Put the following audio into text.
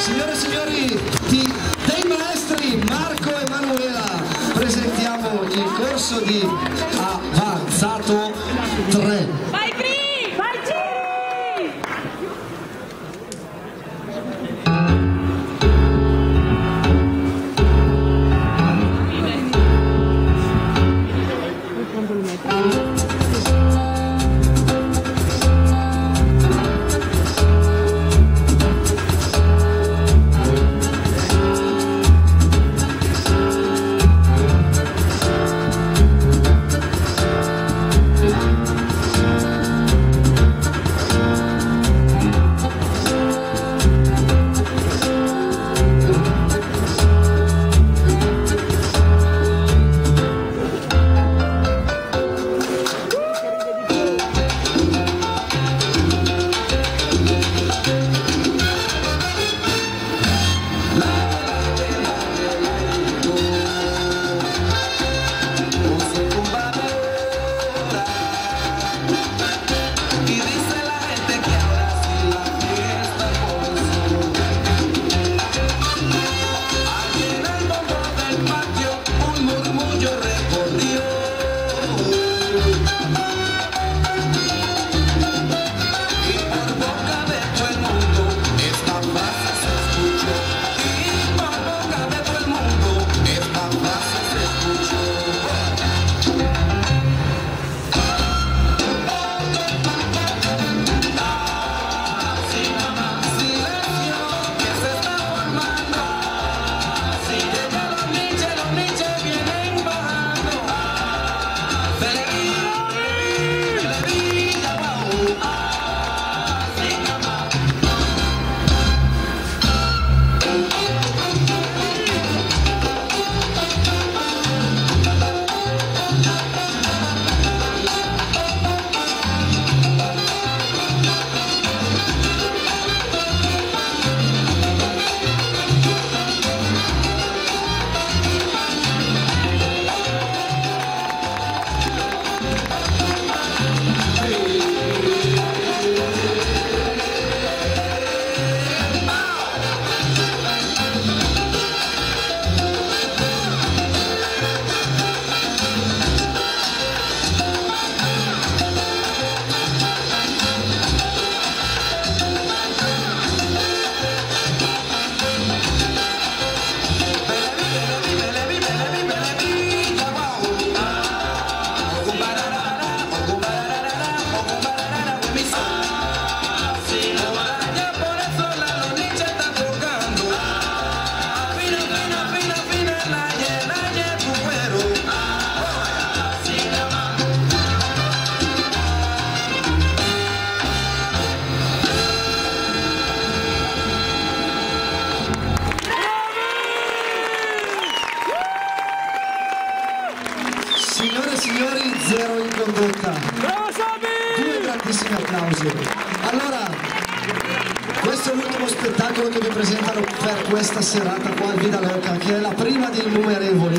Signore e signori, di- dei maestri Marco e Manuela presentiamo il corso di avanzato 3. Signore e signori, zero in condotta. Due grandissimi applausi. Allora, questo è l'ultimo spettacolo che vi presentano per questa serata qua al Vida Loca, che è la prima di innumerevoli.